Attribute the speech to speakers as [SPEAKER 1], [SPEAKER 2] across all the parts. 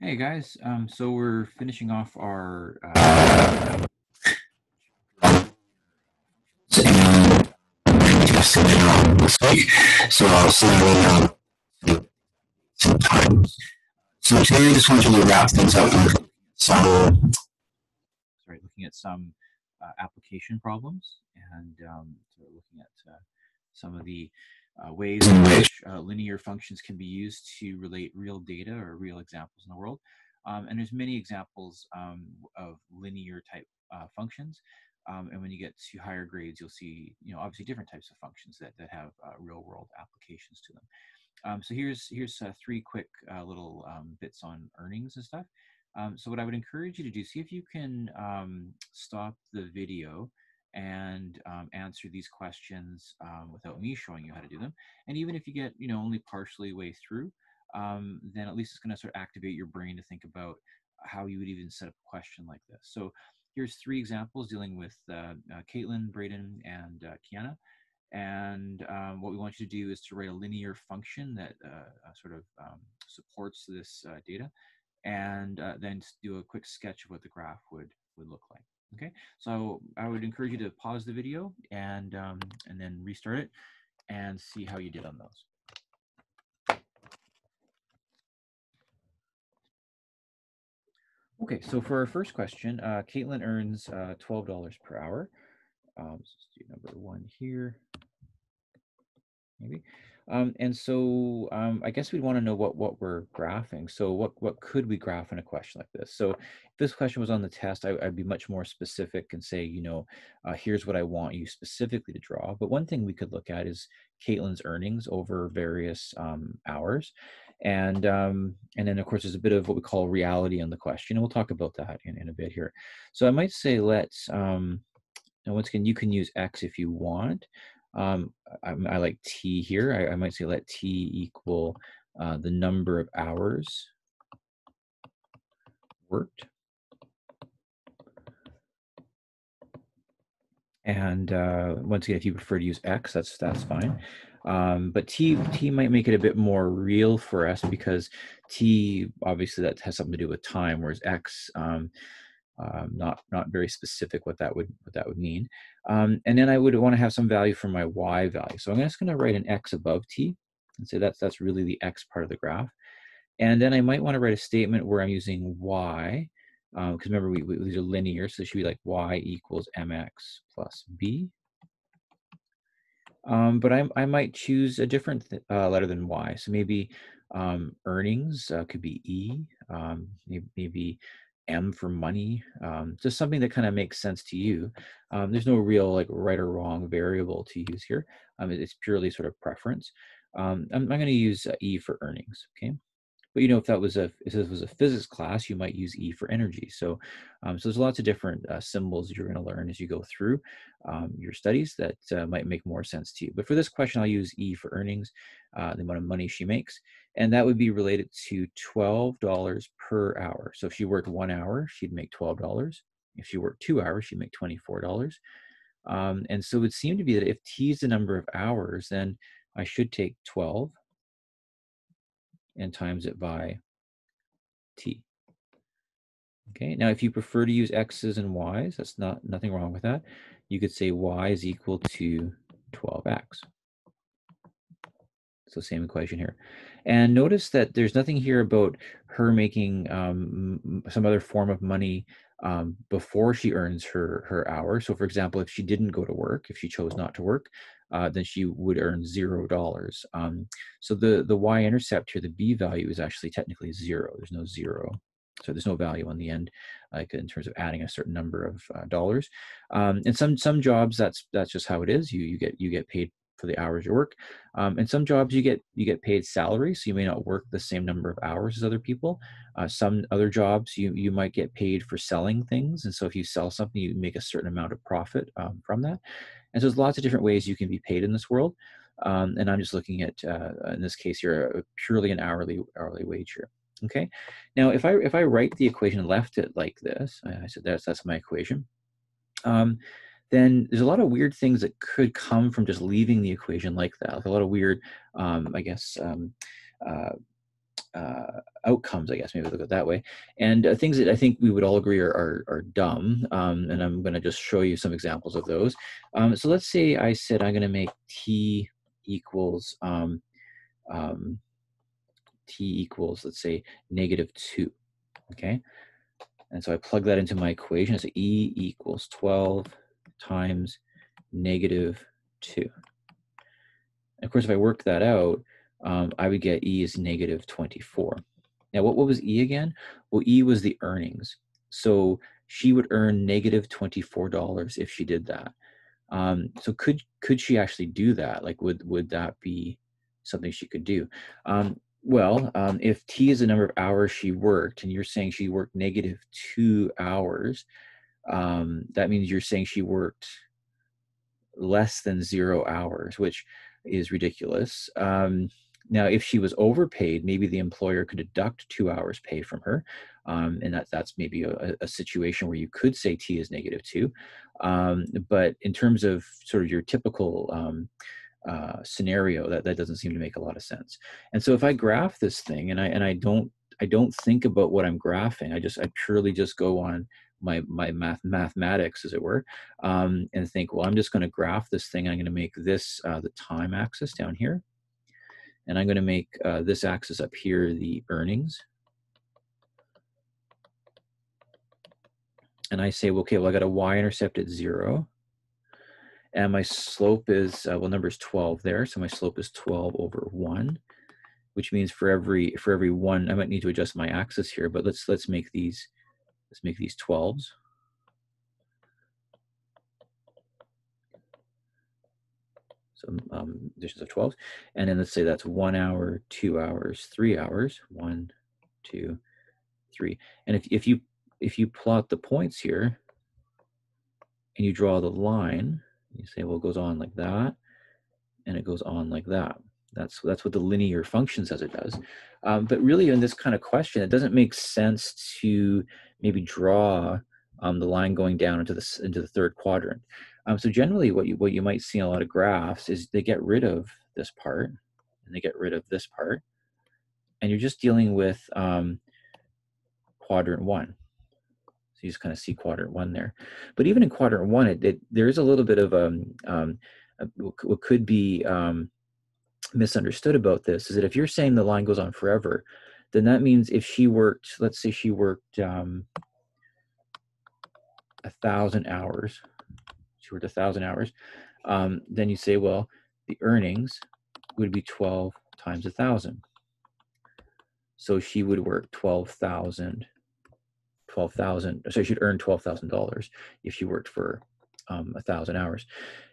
[SPEAKER 1] Hey guys, um, so we're finishing off our uh,
[SPEAKER 2] this week, so I'll send um, some time. So today I just wanted to wrap things up
[SPEAKER 1] sorry, looking at some uh, application problems and um, looking at uh, some of the uh, ways in which uh, linear functions can be used to relate real data or real examples in the world. Um, and there's many examples um, of linear type uh, functions. Um, and when you get to higher grades, you'll see, you know, obviously different types of functions that, that have uh, real world applications to them. Um, so here's, here's uh, three quick uh, little um, bits on earnings and stuff. Um, so what I would encourage you to do, see if you can stop the video and um, answer these questions um, without me showing you how to do them. And even if you get, you know, only partially way through, um, then at least it's going to sort of activate your brain to think about how you would even set up a question like this. So here's three examples dealing with uh, uh, Caitlin, Braden, and uh, Kiana. And um, what we want you to do is to write a linear function that uh, uh, sort of um, supports this uh, data, and then do a quick sketch of what the graph would would look like. Okay, so I would encourage you to pause the video and, um, and then restart it and see how you did on those. Okay, so for our first question, uh, Caitlin earns uh, $12 per hour. Um, let's do number one here, maybe. Um, and so um, I guess we'd want to know what what we're graphing. So what what could we graph in a question like this? So if this question was on the test, I, would be much more specific and say, you know, uh, here's what I want you specifically to draw. But one thing we could look at is Caitlin's earnings over various um, hours. And um, and then of course there's a bit of what we call reality in the question, and we'll talk about that in, in a bit here. So I might say let's um, and once again you can use X if you want. Um, I, I, like t here. I, I, might say let t equal uh, the number of hours worked. And uh, once again, if you prefer to use x, that's that's fine. Um, but t t might make it a bit more real for us because t obviously that has something to do with time, whereas x um, um, not not very specific what that would what that would mean. Um, and then I would want to have some value for my y value. So I'm just going to write an x above t and say that's that's really the x part of the graph. And then I might want to write a statement where I'm using y because um, remember we, we, these are linear, so it should be like y equals mx plus b. Um, but I, I might choose a different uh, letter than y. So maybe um, earnings uh, could be e. Um, maybe, maybe M for money, um, just something that kind of makes sense to you. Um, there's no real like right or wrong variable to use here. Um, it's purely sort of preference. Um, I'm, I'm going to use uh, E for earnings. Okay. But you know, if that was a if this was a physics class, you might use E for energy. So, um, so there's lots of different uh, symbols you're going to learn as you go through um, your studies that uh, might make more sense to you. But for this question, I'll use E for earnings, uh, the amount of money she makes, and that would be related to $12 per hour. So if she worked one hour, she'd make $12. If she worked two hours, she'd make $24. Um, and so it would seem to be that if T is the number of hours, then I should take 12 and times it by T. Okay, now if you prefer to use X's and Y's, that's not nothing wrong with that. You could say Y is equal to 12X. So same equation here. And notice that there's nothing here about her making um, some other form of money um, before she earns her her hour. So for example, if she didn't go to work, if she chose not to work, uh, then she would earn zero dollars. Um, so the the y-intercept here, the b value is actually technically zero. There's no zero. So there's no value on the end, like in terms of adding a certain number of uh, dollars. Um, and some some jobs, that's that's just how it is. You you get you get paid for the hours you work. Um, and some jobs you get you get paid salary, so you may not work the same number of hours as other people. Uh, some other jobs you you might get paid for selling things, and so if you sell something, you make a certain amount of profit um, from that. And so there's lots of different ways you can be paid in this world. Um, and I'm just looking at uh, in this case here purely an hourly hourly wage here. Okay. Now if I if I write the equation left it like this, I said that's that's my equation. Um, then there's a lot of weird things that could come from just leaving the equation like that. Like a lot of weird, um, I guess, um, uh, uh, outcomes, I guess, maybe look at it that way, and uh, things that I think we would all agree are, are, are dumb. Um, and I'm going to just show you some examples of those. Um, so let's say I said I'm going to make t equals um, um, t equals, let's say, negative 2, okay? And so I plug that into my equation. It's E equals 12 times negative 2. And of course, if I work that out, um, I would get E is negative 24. Now, what, what was E again? Well, E was the earnings. So she would earn negative $24 if she did that. Um, so could could she actually do that? Like, would would that be something she could do? Um, well, um, if T is the number of hours she worked, and you're saying she worked negative two hours, um, that means you're saying she worked less than zero hours, which is ridiculous. Um, now, if she was overpaid, maybe the employer could deduct two hours pay from her. Um, and that, that's maybe a, a, situation where you could say T is negative two. Um, but in terms of sort of your typical um, uh, scenario, that, that doesn't seem to make a lot of sense. And so if I graph this thing and I, and I don't, I don't think about what I'm graphing, I just, I purely just go on my my math mathematics as it were um, and think well i'm just going to graph this thing i'm going to make this uh, the time axis down here and I'm going to make uh, this axis up here the earnings. And I say, well, okay, well, I got a y-intercept at zero. And my slope is, uh, well, number is 12 there. So my slope is 12 over one, which means for every, for every one, I might need to adjust my axis here, but let's, let's make these, let's make these 12s. so um, additions of 12s. And then let's say that's one hour, two hours, three hours, one, two, three. And if, if you if you plot the points here and you draw the line, you say, well, it goes on like that, and it goes on like that. That's that's what the linear function says it does. Um, but really, in this kind of question, it doesn't make sense to maybe draw um, the line going down into the into the third quadrant. Um, so generally what you, what you might see in a lot of graphs is they get rid of this part and they get rid of this part. And you're just dealing with um, quadrant one. So you just kind of see quadrant one there. But even in quadrant one, it, it there is a little bit of um, um, what could be um, misunderstood about this is that if you're saying the line goes on forever, then that means if she worked, let's say she worked um, a thousand hours she worked a thousand hours, um, then you say, well, the earnings would be 12 times a thousand. So she would work 12,000, 12,000, so she'd earn $12,000 if she worked for um, a thousand hours.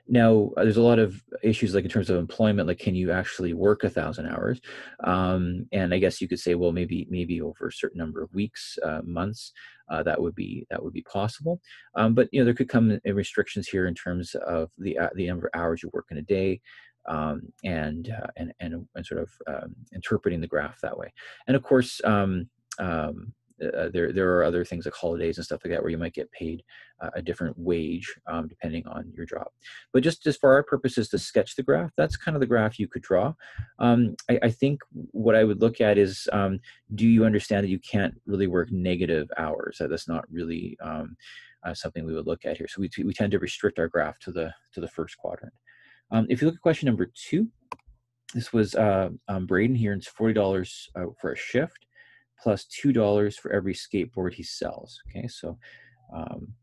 [SPEAKER 1] Now, uh, there's a lot of issues like in terms of employment, like can you actually work a thousand hours? Um, and I guess you could say, well, maybe maybe over a certain number of weeks, uh, months, uh, that would be that would be possible. Um, but you know, there could come restrictions here in terms of the uh, the number of hours you work in a day. Um, and, uh, and and and sort of um, interpreting the graph that way, and of course, um, um, uh, there there are other things like holidays and stuff like that where you might get paid uh, a different wage um, depending on your job. But just just for our purposes to sketch the graph, that's kind of the graph you could draw. Um, I, I, think what I would look at is, um, do you understand that you can't really work negative hours? That that's not really um, uh, something we would look at here. So we, we tend to restrict our graph to the to the first quadrant. Um, if you look at question number two, this was uh, um, Braden here. and It's forty dollars uh, for a shift plus $2 for every skateboard he sells. Okay, so, um,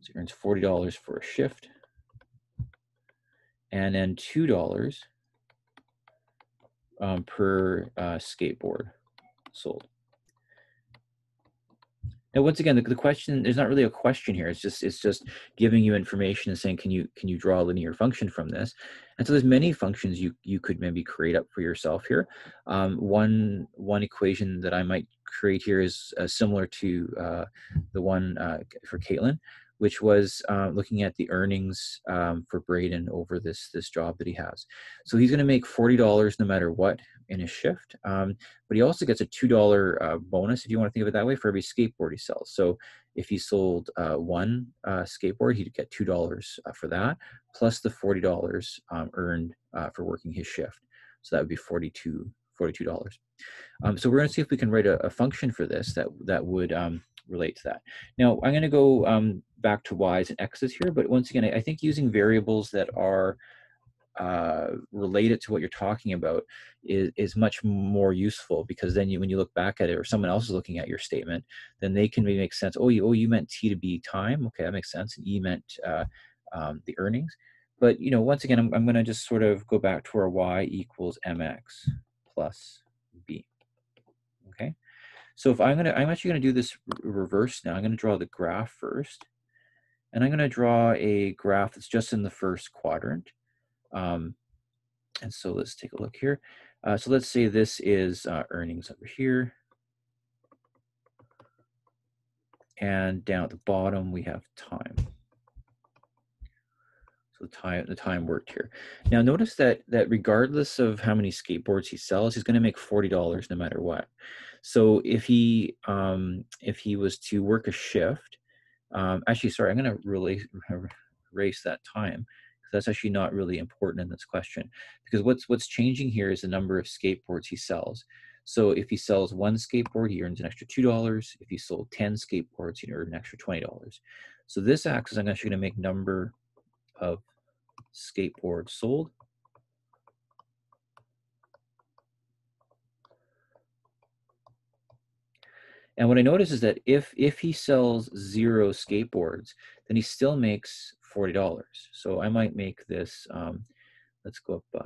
[SPEAKER 1] so he earns $40 for a shift and then $2 um, per uh, skateboard sold. Now, once again, the, the question there's not really a question here. It's just it's just giving you information and saying, can you can you draw a linear function from this? And so there's many functions you you could maybe create up for yourself here. Um, one one equation that I might create here is uh, similar to uh, the one uh, for Caitlin, which was uh, looking at the earnings um, for Braden over this this job that he has. So he's going to make forty dollars no matter what in his shift, um, but he also gets a two dollar uh, bonus if you want to think of it that way for every skateboard he sells. So if he sold uh, one uh, skateboard, he'd get two dollars uh, for that, plus the forty dollars um, earned uh, for working his shift. So that would be 42 $42. Um, so we're going to see if we can write a, a, function for this that, that would um, relate to that. Now, I'm going to go um, back to y's and x's here, but once again, I, I think using variables that are uh, related to what you're talking about is, is much more useful because then you, when you look back at it or someone else is looking at your statement, then they can maybe make sense. Oh, you, oh, you meant T to be time. Okay, that makes sense. And E meant uh, um, the earnings. But, you know, once again, I'm, I'm going to just sort of go back to our Y equals MX plus. So if I'm to, I'm actually going to do this reverse now. I'm going to draw the graph first. And I'm going to draw a graph that's just in the first quadrant. Um, and so let's take a look here. Uh, so let's say this is uh, earnings over here. And down at the bottom, we have time. So the time, the time worked here. Now notice that, that regardless of how many skateboards he sells, he's gonna make $40 no matter what. So if he, um, if he was to work a shift, um, actually, sorry, I'm gonna really erase that time that's actually not really important in this question because what's what's changing here is the number of skateboards he sells. So if he sells one skateboard, he earns an extra two dollars. If he sold ten skateboards, he earns an extra twenty dollars. So this axis, I'm actually going to make number of skateboards sold. And what I notice is that if if he sells zero skateboards, then he still makes $40. So I might make this, um, let's go up by,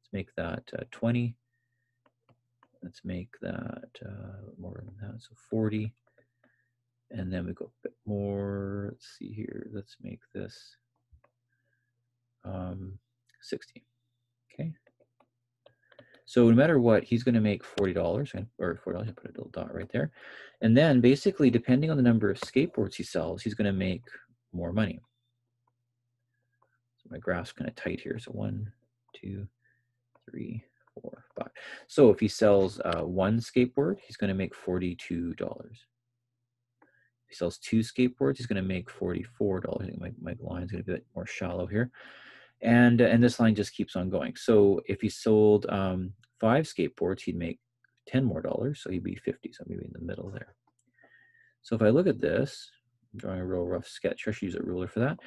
[SPEAKER 1] let's make that uh, 20. Let's make that uh, more than that, so 40. And then we go a bit more, let's see here, let's make this um, 60, okay? So no matter what, he's going to make $40, or $40, I put a little dot right there. And then basically, depending on the number of skateboards he sells, he's going to make more money. So my graph's kind of tight here. So one, two, three, four, five. So if he sells uh, one skateboard, he's going to make $42. If he sells two skateboards, he's going to make $44. I think my, my line's going to be a bit more shallow here and and this line just keeps on going. So if he sold um, five skateboards, he'd make 10 more dollars, so he'd be 50, so maybe in the middle there. So if I look at this, I'm drawing a real rough sketch, I should use a ruler for that,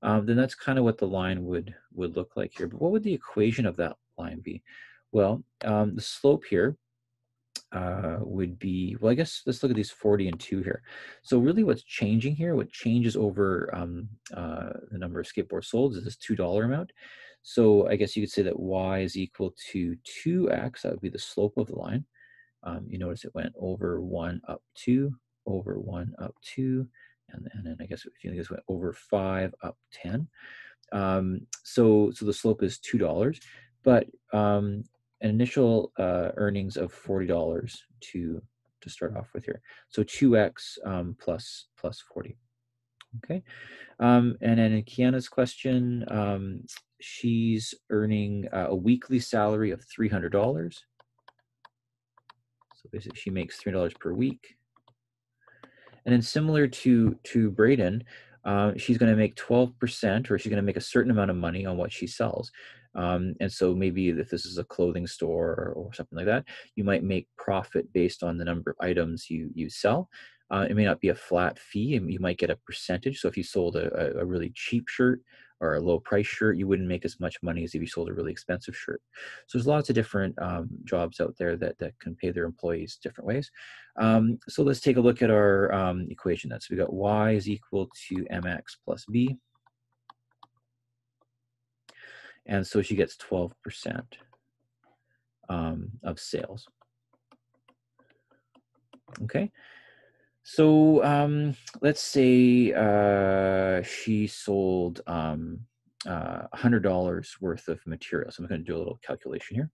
[SPEAKER 1] um, then that's kind of what the line would, would look like here. But what would the equation of that line be? Well, um, the slope here uh, would be, well, I guess let's look at these 40 and 2 here. So really what's changing here, what changes over um, uh, the number of skateboards sold is this $2 amount. So I guess you could say that y is equal to 2x, that would be the slope of the line. Um, you notice it went over 1 up 2, over 1 up 2, and, and then I guess if you think this went over 5 up 10. Um, so, so the slope is $2, but um, an initial uh, earnings of $40 to, to start off with here. So 2x um, plus, plus 40. Okay. Um, and then in Kiana's question, um, she's earning uh, a weekly salary of $300. So basically she makes $300 per week. And then similar to, to Braden, uh, she's going to make 12% or she's going to make a certain amount of money on what she sells. Um, and so maybe if this is a clothing store or, something like that, you might make profit based on the number of items you, you sell. Uh, it may not be a flat fee, and you might get a percentage. So if you sold a, a really cheap shirt or a low price shirt, you wouldn't make as much money as if you sold a really expensive shirt. So there's lots of different um, jobs out there that, that can pay their employees different ways. Um, so let's take a look at our um, equation. That's we got y is equal to mx plus b. And so she gets 12% um, of sales. Okay. So um, let's say uh, she sold um, uh, $100 worth of material. So I'm going to do a little calculation here.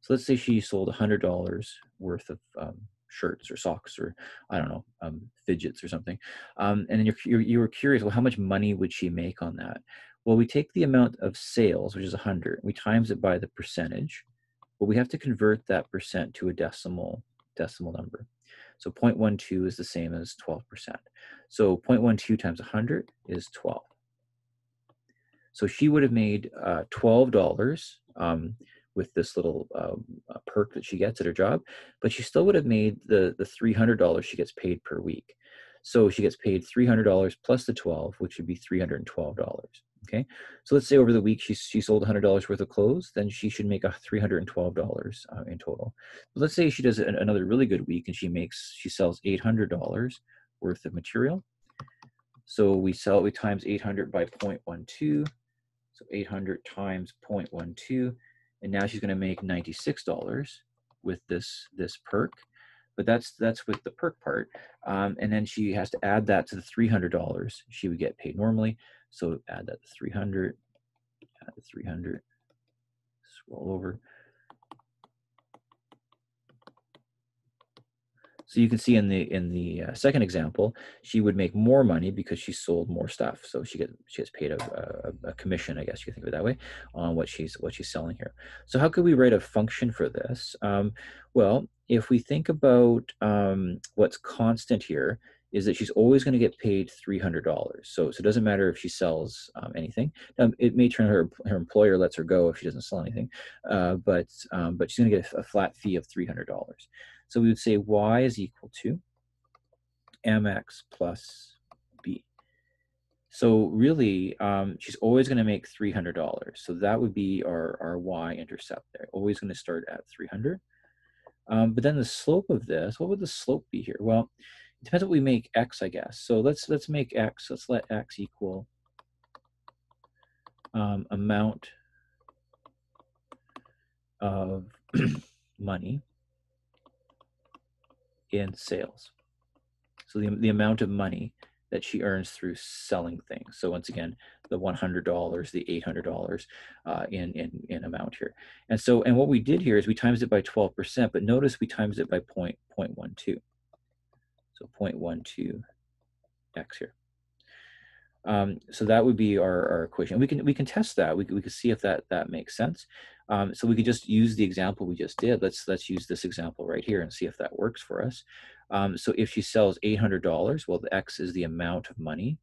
[SPEAKER 1] So let's say she sold $100 worth of um, shirts or socks or I don't know, um, fidgets or something. Um, and you're, you're, you were curious, well, how much money would she make on that? Well, we take the amount of sales, which is 100, we times it by the percentage, but we have to convert that percent to a decimal decimal number. So 0.12 is the same as 12%. So 0.12 times 100 is 12. So she would have made uh, $12 um, with this little um, uh, perk that she gets at her job, but she still would have made the, the $300 she gets paid per week. So she gets paid $300 plus the 12, which would be $312. Okay, so let's say over the week she she sold hundred dollars worth of clothes, then she should make a three hundred and twelve dollars uh, in total. But let's say she does an, another really good week and she makes she sells eight hundred dollars worth of material. So we sell it, we times 800 by 0.12. So 800 times 0.12. And now she's gonna make $96 with this, this perk. But that's that's with the perk part. Um, and then she has to add that to the $300 she would get paid normally. So add that to 300, add the 300, scroll over. So you can see in the in the uh, second example, she would make more money because she sold more stuff. So she gets she gets paid a, a, a, commission, I guess you can think of it that way, on what she's what she's selling here. So how could we write a function for this? Um, well, if we think about um, what's constant here, is that she's always going to get paid $300. So, so it doesn't matter if she sells um, anything. It may turn her her employer lets her go if she doesn't sell anything, uh, but um, but she's going to get a, flat fee of $300. So we would say y is equal to mx plus b. So really, um, she's always going to make $300. So that would be our, our y-intercept there. Always going to start at 300. Um, but then the slope of this, what would the slope be here? Well, depends what we make x, I guess. So let's let's make x. Let's let x equal um, amount of money in sales. So the, the amount of money that she earns through selling things. So once again, the $100, the $800 uh, in, in, in amount here. And so, and what we did here is we times it by 12%, but notice we times it by point, 0.12. So 0.12 x here. Um, so that would be our, our equation. We can we can test that. We, we can see if that that makes sense. Um, so we could just use the example we just did. Let's let's use this example right here and see if that works for us. Um, so if she sells $800, well, the X is the amount of money,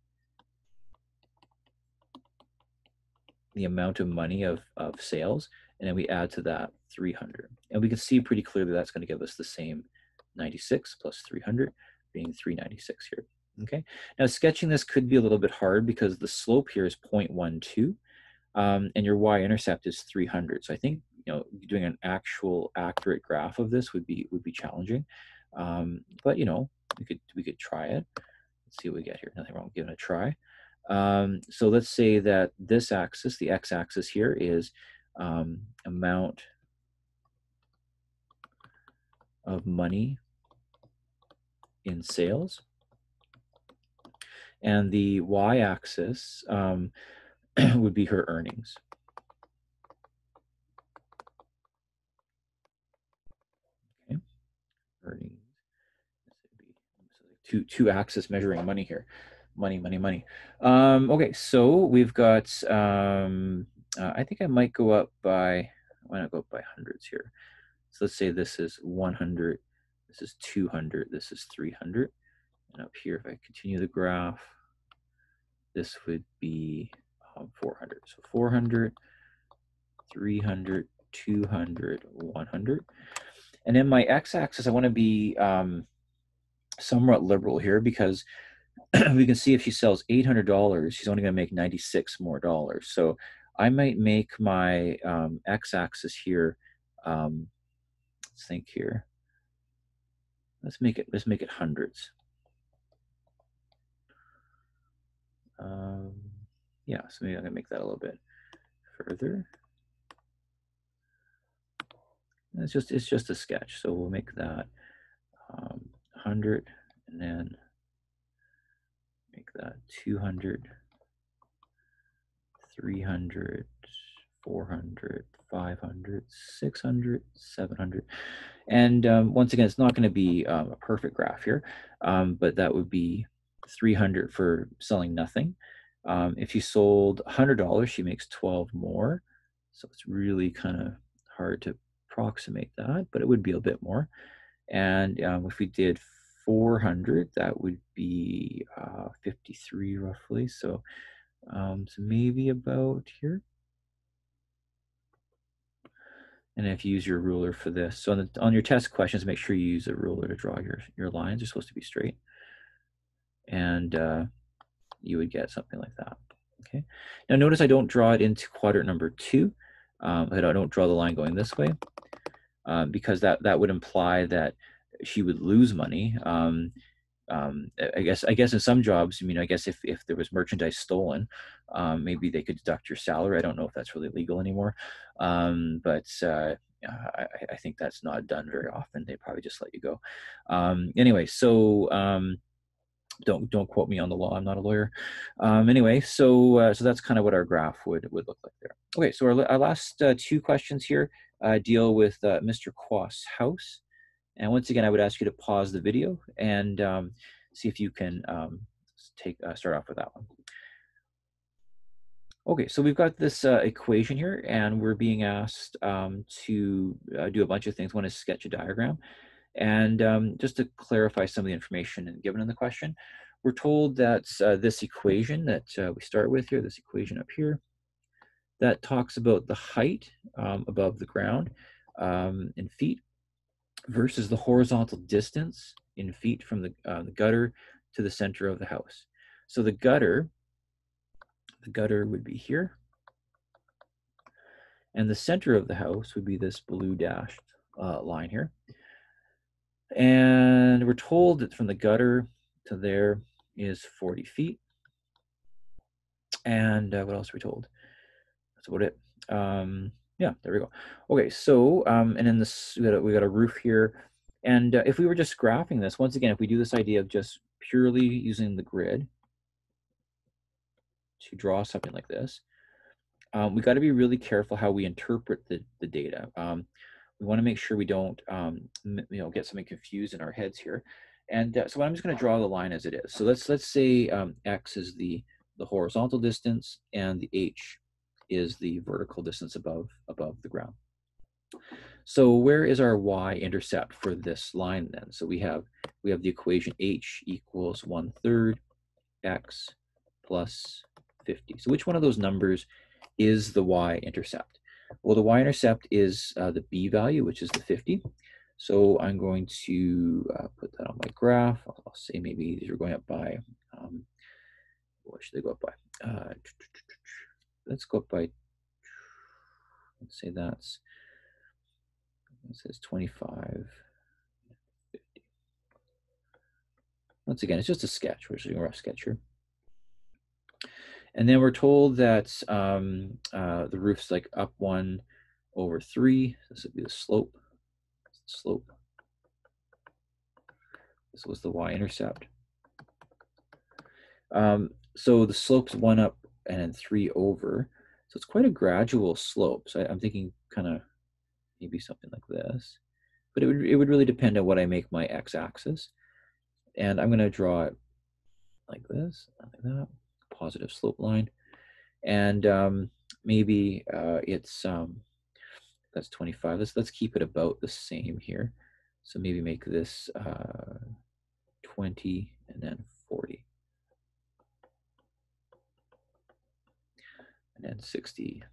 [SPEAKER 1] the amount of money of, of sales, and then we add to that 300. And we can see pretty clearly that's going to give us the same 96 plus 300 being 396 here. Okay, now sketching this could be a little bit hard because the slope here is 0.12 um, and your y-intercept is 300. So I think you know doing an actual accurate graph of this would be would be challenging. Um, but you know we could we could try it. Let's see what we get here. Nothing wrong with giving it a try. Um, so let's say that this axis, the x-axis here, is um, amount of money in sales. And the y-axis um, would be her earnings. Okay, earnings. Two two axis measuring money here, money, money, money. Um, okay, so we've got. Um, uh, I think I might go up by. Why not go up by hundreds here? So let's say this is 100, this is 200, this is 300. And up here, if I continue the graph, this would be um, 400. So 400, 300, 200, 100. And then my x-axis, I want to be um, somewhat liberal here because we can see if she sells $800, she's only going to make 96 more dollars. So I might make my um, x-axis here, um, let's think here. Let's make it, let's make it hundreds. Um, yeah, so maybe I'm gonna make that a little bit further. it's just it's just a sketch, so we'll make that um, 100 and then make that 200, 300, 400, 500, 600, 700. And um, once again, it's not going to be um, a perfect graph here, um, but that would be 300 for selling nothing. Um, if you sold $100, she makes 12 more. So it's really kind of hard to approximate that, but it would be a bit more. And um, if we did 400, that would be uh, 53 roughly. So, um, so maybe about here. And if you use your ruler for this, so on, the, on your test questions, make sure you use a ruler to draw your, your lines. They're supposed to be straight. And uh, you would get something like that. Okay. Now notice I don't draw it into quadrant number two. Um, I don't draw the line going this way um, because that, that would imply that she would lose money. Um, um, I guess I guess in some jobs, I mean, I guess if, if there was merchandise stolen, um, maybe they could deduct your salary. I don't know if that's really legal anymore, um, but uh, I, I, think that's not done very often. They probably just let you go. Um, anyway, so um, don't don't quote me on the law. I'm not a lawyer. Um, anyway, so uh, so that's kind of what our graph would would look like there. Okay, so our, our last uh, two questions here uh, deal with uh, Mr. Quast's house. And once again, I would ask you to pause the video and um, see if you can um, take uh, start off with that one. Okay, so we've got this uh, equation here, and we're being asked um, to uh, do a bunch of things. One is sketch a diagram. And um, just to clarify some of the information given in the question, we're told that uh, this equation that uh, we start with here, this equation up here, that talks about the height um, above the ground um, in feet versus the horizontal distance in feet from the, uh, the gutter to the center of the house. So the gutter, the gutter would be here. And the center of the house would be this blue dashed uh, line here. And we're told that from the gutter to there is 40 feet. And uh, what else are we told? That's about it. Um, yeah, there we go. Okay, so, um, and then this, we got, a, we got a roof here. And uh, if we were just graphing this, once again, if we do this idea of just purely using the grid to draw something like this, um, we got to be really careful how we interpret the, the data. Um, we want to make sure we don't, um, you know, get something confused in our heads here. And uh, so I'm just going to draw the line as it is. So let's let's say um, x is the the horizontal distance and the h is the vertical distance above, above the ground. So where is our y-intercept for this line then? So we have, we have the equation h equals 1 third x plus 50. So which one of those numbers is the y-intercept? Well, the y-intercept is uh, the b value, which is the 50. So I'm going to uh, put that on my graph. I'll, I'll, say maybe these are going up by, um, what should they go up by? Uh, let's go up by, let's say that's, it says 25, Once again, it's just a sketch. We're just doing a rough sketch here. And then we're told that um, uh, the roof's like up one over three. This would be the slope. Slope. This was the y-intercept. Um, so the slope's one up and then three over. So it's quite a gradual slope. So I, am thinking kind of maybe something like this. But it would, it would really depend on what I make my x-axis. And I'm going to draw it like this, like that, positive slope line. And um, maybe uh, it's, um, that's 25. Let's, let's keep it about the same here. So maybe make this uh, 20 and then 40. And then 60.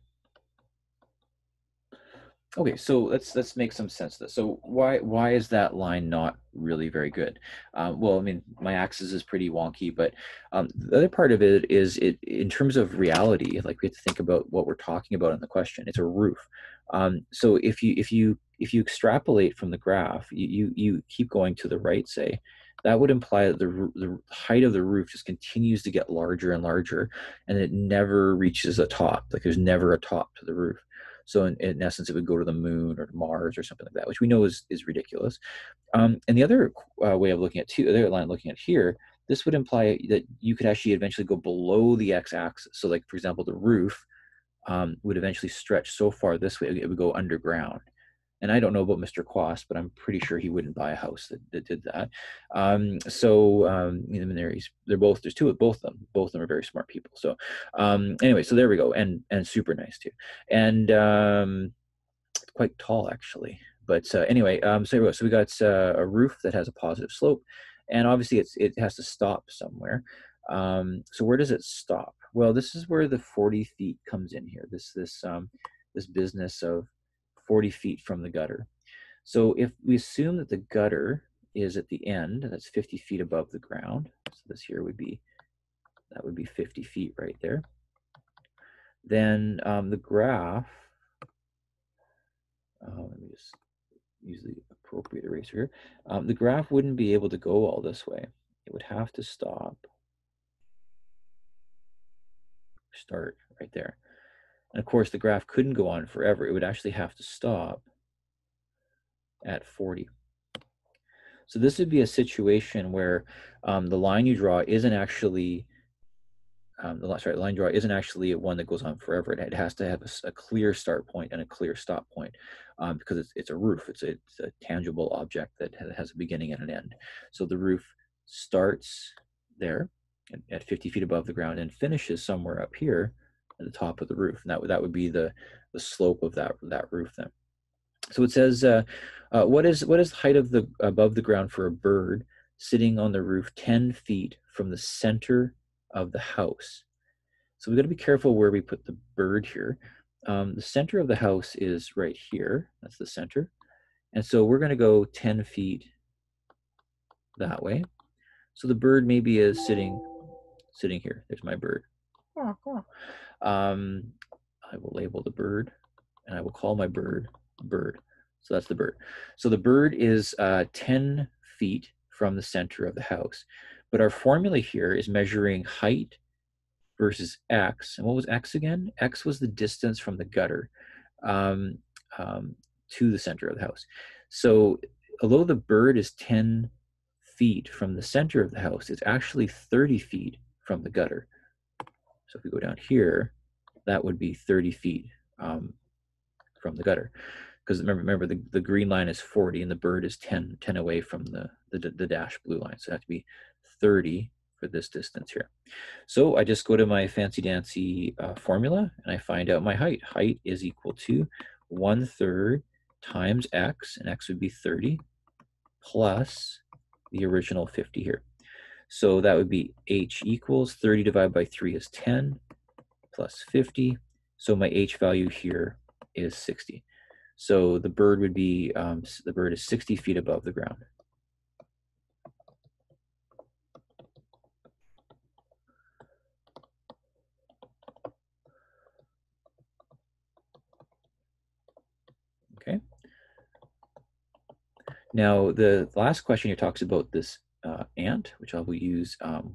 [SPEAKER 1] Okay, so let's let's make some sense of this. So why why is that line not really very good? Um, well, I mean, my axis is pretty wonky, but um, the other part of it is it in terms of reality. Like we have to think about what we're talking about in the question. It's a roof. Um, so if you if you if you extrapolate from the graph, you you, you keep going to the right, say, that would imply that the, the height of the roof just continues to get larger and larger and it never reaches a top like there's never a top to the roof. So in, in essence it would go to the moon or mars or something like that which we know is, is ridiculous. Um, and the other uh, way of looking at two other line looking at here this would imply that you could actually eventually go below the x-axis. So like for example the roof um, would eventually stretch so far this way it would go underground and I don't know about Mr. Quast, but I'm pretty sure he wouldn't buy a house that, that did that. Um, so um, they're, they're both there's two of both of them. Both of them are very smart people. So um, anyway, so there we go, and and super nice too, and um, quite tall actually. But uh, anyway, um, so we go. So we got uh, a roof that has a positive slope, and obviously it's it has to stop somewhere. Um, so where does it stop? Well, this is where the 40 feet comes in here. This this um, this business of 40 feet from the gutter. So if we assume that the gutter is at the end, that's 50 feet above the ground. So this here would be, that would be 50 feet right there. Then um, the graph, uh, let me just use the appropriate eraser here. Um, the graph wouldn't be able to go all this way. It would have to stop, start right there. And of course, the graph couldn't go on forever. It would actually have to stop at 40. So this would be a situation where um, the line you draw isn't actually, um, the, sorry, the line draw isn't actually one that goes on forever. It, has to have a, a, clear start point and a clear stop point um, because it's, it's a roof. It's a, it's a tangible object that has a beginning and an end. So the roof starts there at 50 feet above the ground and finishes somewhere up here the top of the roof. And that would, that would be the, the slope of that, that roof then. So it says, uh, uh, what is what is the height of the above the ground for a bird sitting on the roof 10 feet from the center of the house? So we've got to be careful where we put the bird here. Um, the center of the house is right here. That's the center. And so we're going to go 10 feet that way. So the bird maybe is sitting sitting here. There's my bird. Um, I will label the bird and I will call my bird bird. So that's the bird. So the bird is uh, 10 feet from the center of the house. But our formula here is measuring height versus x. And what was x again? x was the distance from the gutter um, um, to the center of the house. So although the bird is 10 feet from the center of the house, it's actually 30 feet from the gutter. If we go down here, that would be 30 feet um, from the gutter because remember, remember the, the green line is 40 and the bird is 10, 10 away from the, the, the dash blue line. So it has to be 30 for this distance here. So I just go to my fancy dancy uh, formula and I find out my height. Height is equal to one third times x, and x would be 30, plus the original 50 here. So that would be h equals 30 divided by 3 is 10, plus 50. So my h value here is 60. So the bird would be, um, the bird is 60 feet above the ground. Okay. Now, the last question here talks about this uh, ant, which I will use um,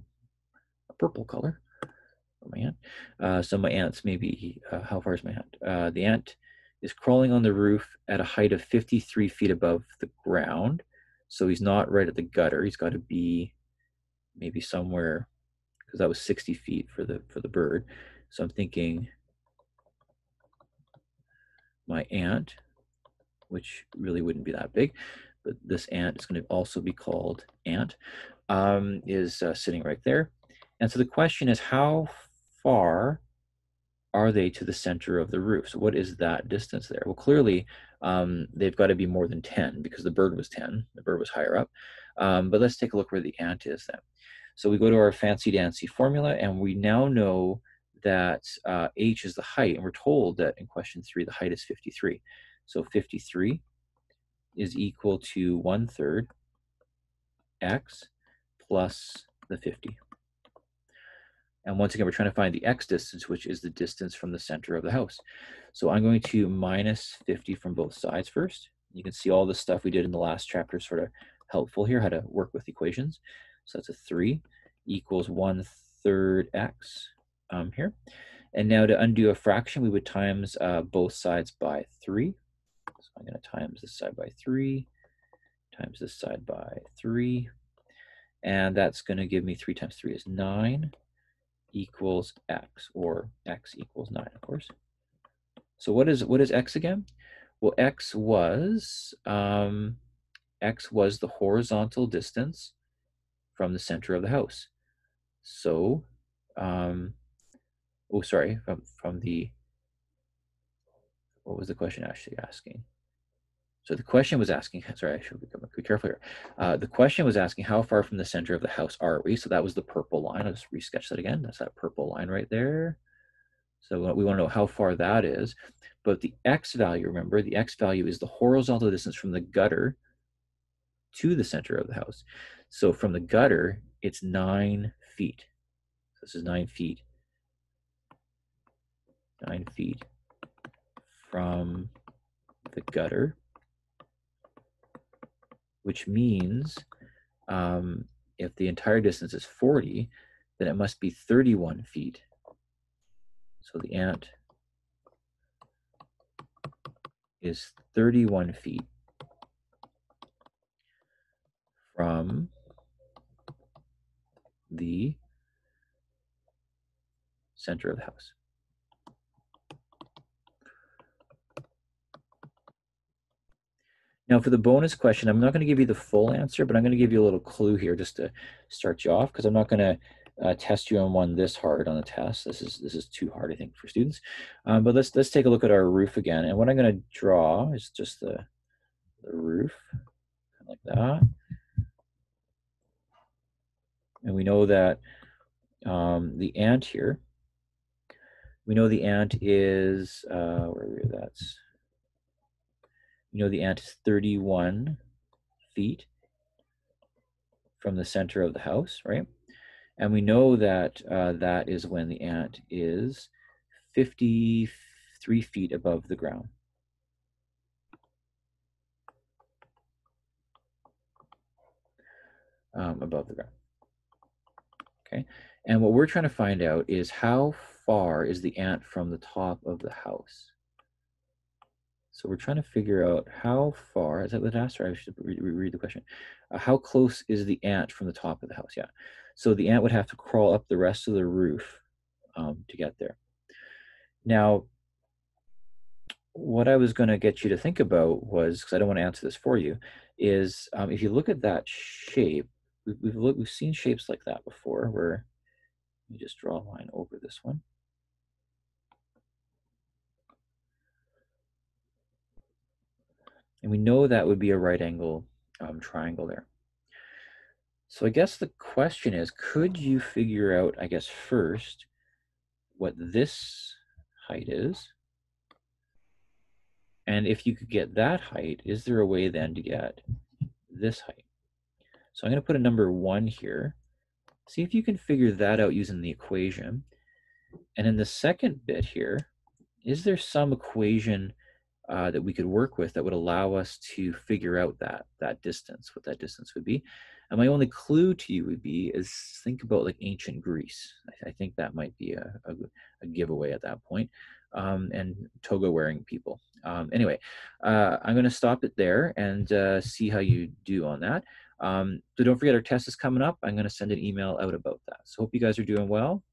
[SPEAKER 1] a purple color for my ant. Uh, so my ant's maybe, uh, how far is my ant? Uh, the ant is crawling on the roof at a height of 53 feet above the ground. So he's not right at the gutter. He's got to be maybe somewhere because that was 60 feet for the for the bird. So I'm thinking my ant, which really wouldn't be that big, but this ant is going to also be called ant, um, is uh, sitting right there. And so the question is, how far are they to the center of the roof? So what is that distance there? Well, clearly um, they've got to be more than 10 because the bird was 10, the bird was higher up. Um, but let's take a look where the ant is then. So we go to our fancy dancy formula and we now know that uh, h is the height and we're told that in question three the height is 53. So 53 is equal to one third x plus the 50. And once again, we're trying to find the x distance, which is the distance from the center of the house. So I'm going to minus 50 from both sides first. You can see all the stuff we did in the last chapter sort of helpful here, how to work with equations. So that's a 3 equals 1 third x um, here. And now to undo a fraction, we would times uh, both sides by 3. So I'm going to times this side by 3, times this side by 3. And that's going to give me 3 times 3 is 9 equals x, or x equals 9, of course. So what is what is x again? Well, x was um, x was the horizontal distance from the center of the house. So, um, oh, sorry, from from the what was the question actually asking? So the question was asking, sorry, I should be careful here. Uh, the question was asking how far from the center of the house are we? So that was the purple line. I'll just resketch that again. That's that purple line right there. So we want to know how far that is. But the x value, remember, the x value is the horizontal distance from the gutter to the center of the house. So from the gutter, it's nine feet. This is nine feet. Nine feet from the gutter, which means um, if the entire distance is 40, then it must be 31 feet. So the ant is 31 feet from the center of the house. Now for the bonus question, I'm not going to give you the full answer, but I'm going to give you a little clue here just to start you off because I'm not going to uh, test you on one this hard on the test. This is this is too hard, I think, for students. Um, but let's let's take a look at our roof again. And what I'm going to draw is just the the roof, like that. And we know that um, the ant here, we know the ant is, uh, where that's, we know the ant is 31 feet from the center of the house, right? And we know that uh, that is when the ant is 53 feet above the ground. Um, above the ground. Okay, and what we're trying to find out is how far is the ant from the top of the house? So we're trying to figure out how far, is that the or I should re read the question. Uh, how close is the ant from the top of the house? Yeah. So the ant would have to crawl up the rest of the roof um, to get there. Now, what I was going to get you to think about was, because I don't want to answer this for you, is um, if you look at that shape, we've, we've, looked, we've seen shapes like that before where you just draw a line over this one. And we know that would be a right angle um, triangle there. So I guess the question is, could you figure out, I guess, first, what this height is? And if you could get that height, is there a way then to get this height? So I'm going to put a number one here. See if you can figure that out using the equation. And in the second bit here, is there some equation uh, that we could work with that would allow us to figure out that, that distance, what that distance would be? And my only clue to you would be is think about like ancient Greece. I, I think that might be a, a, a giveaway at that point. Um, and toga wearing people. Um, anyway, uh, I'm going to stop it there and uh, see how you do on that. Um, so don't forget our test is coming up. I'm going to send an email out about that. So hope you guys are doing well.